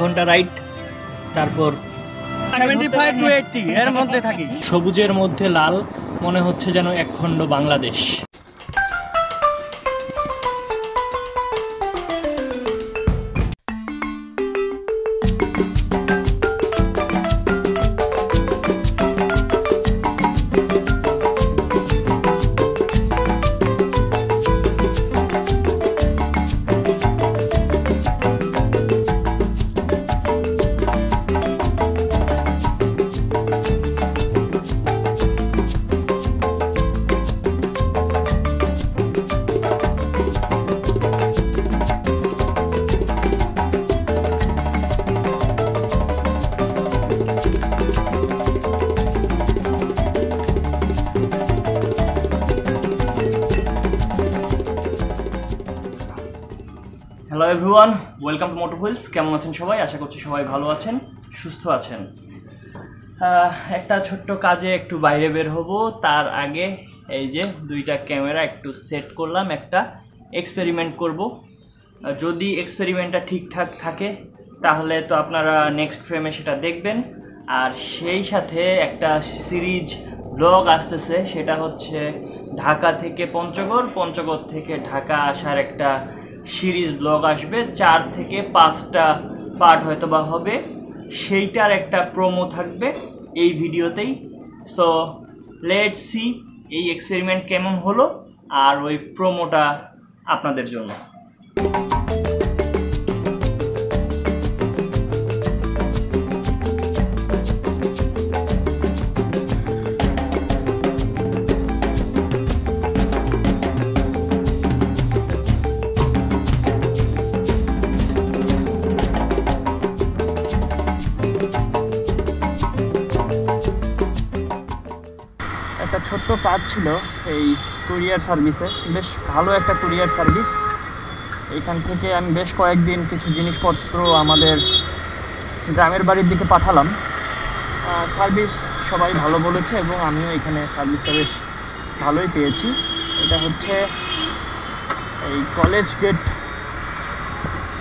ঘণ্টা রাইড তারপর এর মধ্যে থাকি। সবুজের মধ্যে লাল মনে হচ্ছে যেন একখণ্ড Bangladesh. Hello everyone welcome to Moto Wheels কেমন আছেন সবাই? আশা করছি সবাই ভালো আছেন, সুস্থ আছেন। একটা ছোট্ট কাজে একটু বাইরে বের হব। তার আগে এই যে দুইটা ক্যামেরা একটু সেট করলাম, একটা এক্সপেরিমেন্ট করব। যদি এক্সপেরিমেন্টটা ঠিকঠাক থাকে, তাহলে তো আপনারা নেক্সট ফ্রেমে সেটা দেখবেন। আর সেই সাথে একটা সিরিজ ব্লগ আসতেছে, সেটা হচ্ছে ঢাকা থেকে পঞ্চগড়। পঞ্চগড় থেকে ঢাকা আসার একটা সিরিজ ব্লগ আসবে, চার থেকে পাঁচটা পার্ট হয়তো বা হবে। সেইটার একটা প্রোমো থাকবে এই ভিডিওতেই। সো লেট সি এই এক্সপেরিমেন্ট কেমন হলো আর ওই প্রোমোটা আপনাদের জন্য। ছোট্ট কাজ ছিল এই কুরিয়ার সার্ভিসে। বেশ ভালো একটা কুরিয়ার সার্ভিস। এইখান থেকে আমি বেশ কয়েকদিন কিছু জিনিসপত্র আমাদের গ্রামের বাড়ির দিকে পাঠালাম। সার্ভিস সবাই ভালো বলেছে এবং আমিও এখানে সার্ভিসটা বেশ ভালোই পেয়েছি। এটা হচ্ছে এই কলেজ গেট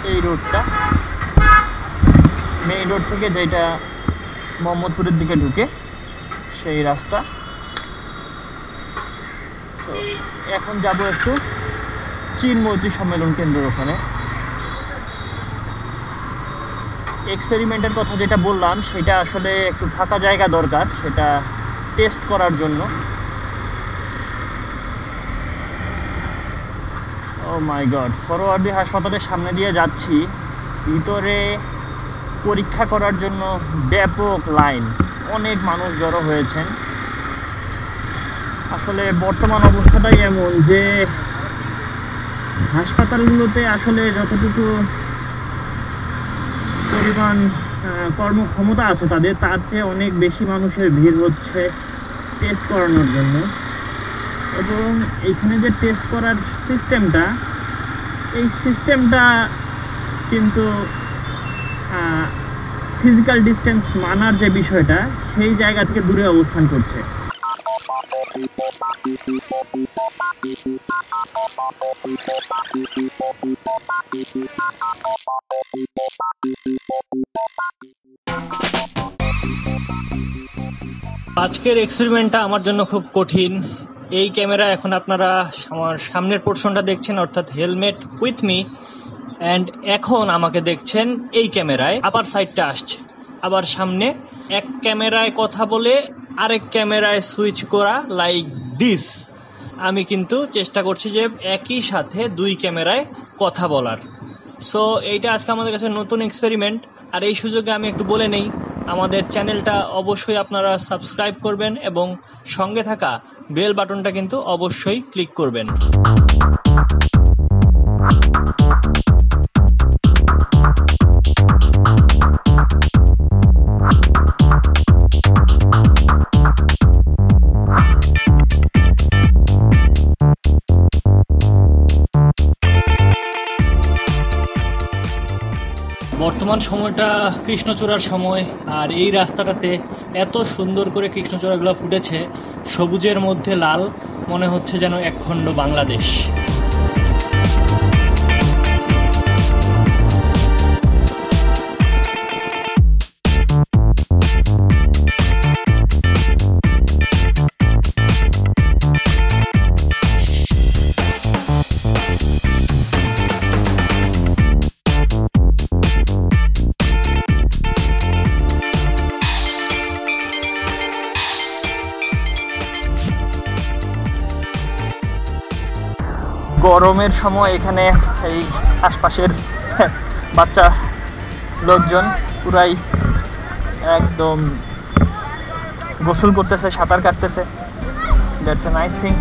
এই রোডটা। মেইন রোড থেকে যেটা মোহাম্মদপুরের দিকে ঢুকে, সেই রাস্তা। তো এখন যাব একটু চীন মৈত্রী সম্মেলন কেন্দ্রের ওখানে। এক্সপেরিমেন্টের কথা যেটা বললাম, সেটা আসলে একটু ফাঁকা জায়গা দরকার, সেটা টেস্ট করার জন্য। ও মাই গড ফরওয়ার্ডি হাসপাতালের সামনে দিয়ে যাচ্ছি। ভিতরে পরীক্ষা করার জন্য ব্যাপক লাইন, অনেক মানুষ জড়ো হয়েছেন। আসলে বর্তমান অবস্থাটাই এমন যে হাসপাতালগুলোতে আসলে যতটুকু পরিমাণ কর্মক্ষমতা আছে তাদের, তার চেয়ে অনেক বেশি মানুষের ভিড় হচ্ছে টেস্ট করানোর জন্য। এবং এইখানে যে টেস্ট করার সিস্টেমটা এই সিস্টেমটা কিন্তু ফিজিক্যাল ডিস্টেন্স মানার যে বিষয়টা, সেই জায়গা থেকে দূরে অবস্থান করছে। আজকের এক্সপেরিমেন্টটা আমার জন্য খুব কঠিন। এই ক্যামেরা এখন আপনারা আমার সামনের পোর্শনটা দেখছেন, অর্থাৎ হেলমেট উইথ মি অ্যান্ড এখন আমাকে দেখছেন এই ক্যামেরায় আবার সাইডটা আসছে। আবার সামনে এক ক্যামেরায় কথা বলে আরেক ক্যামেরায় সুইচ করা লাইক দিস। আমি কিন্তু চেষ্টা করছি যে একই সাথে দুই ক্যামেরায় কথা বলার। সো এইটা আজকে আমাদের কাছে নতুন এক্সপেরিমেন্ট আর এই সুযোগে আমি একটু বলে নেই, আমাদের চ্যানেলটা অবশ্যই আপনারা সাবস্ক্রাইব করবেন এবং সঙ্গে থাকা বেল বাটনটা কিন্তু অবশ্যই ক্লিক করবেন। বর্তমান সময়টা কৃষ্ণচূড়ার সময়, আর এই রাস্তাটাতে এত সুন্দর করে কৃষ্ণচূড়াগুলো ফুটেছে, সবুজের মধ্যে লাল, মনে হচ্ছে যেন একখণ্ড বাংলাদেশ। গরমের সময় এখানে এই আশপাশের বাচ্চা লোকজন পুরাই একদম গোসল করতেছে, সাঁতার কাটতেছে। That's a nice thing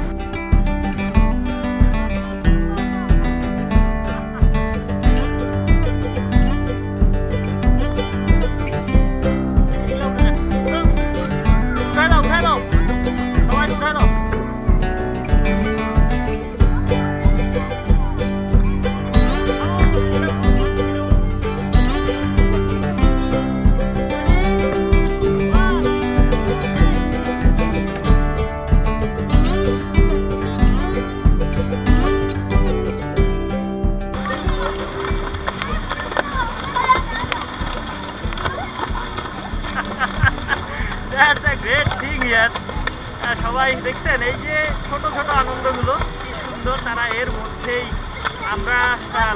ah, সবাই দেখছেন এই যে ছোট ছোট আনন্দগুলো কি সুন্দর তারা এর মধ্যেই। আমরা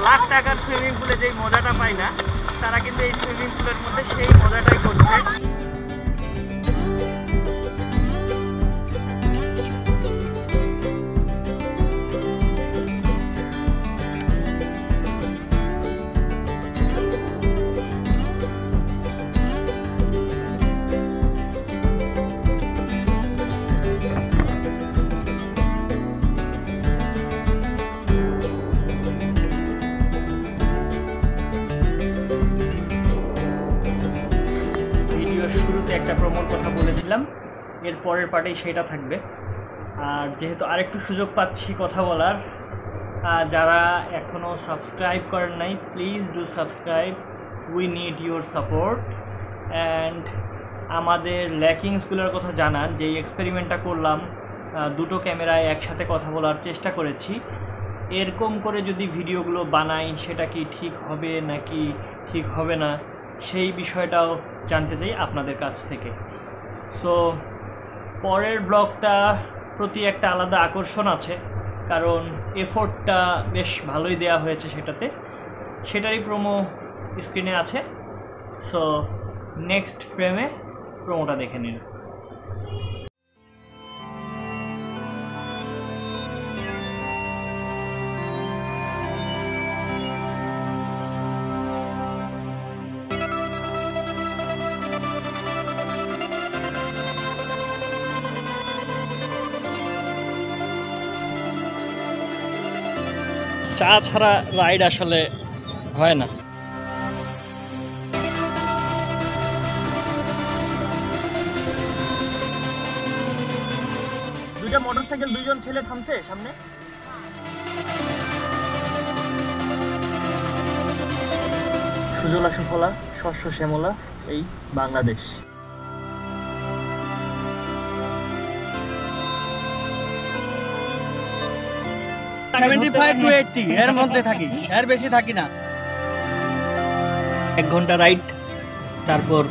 লাখ টাকার সুইমিং পুলে যে মজাটা পাই না তারা কিন্তু এই সুইমিং পুলের মধ্যে সেই মজাটাই করছে। এর পরের পার্টেই সেটা থাকবে। আর যেহেতু আরেকটু সুযোগ পাচ্ছি কথা বলার যারা এখনও সাবস্ক্রাইব করেন নাই please do subscribe we need your support and আমাদের ল্যাকিংসগুলোর কথা জানান যে এক্সপেরিমেন্টটা করলাম দুটো ক্যামেরায় একসাথে কথা বলার চেষ্টা করেছি। এরকম করে যদি ভিডিওগুলো বানাই, সেটা কি ঠিক হবে নাকি ঠিক হবে না, সেই বিষয়টাও জানতে চাই আপনাদের কাছ থেকে। সো পরের ব্লগটা প্রতি একটা আলাদা আকর্ষণ আছে, কারণ এফোর্টটা বেশ ভালোই দেয়া হয়েছে সেটাতে। সেটারই প্রোমো স্ক্রিনে আছে। সো নেক্সট ফ্রেমে প্রোমোটা দেখে নিন। চা ছাড়া রাইড আসলে হয় না। দুইটা মোটরসাইকেল দুইজন ছেলে থামছে সামনে? সুজলা সুফলা, শস্য শ্যামলা, এই Bangladesh. Seventy five to eighty এর মধ্যে থাকি, এর বেশি থাকি না। এক ঘণ্টা রাইড তারপর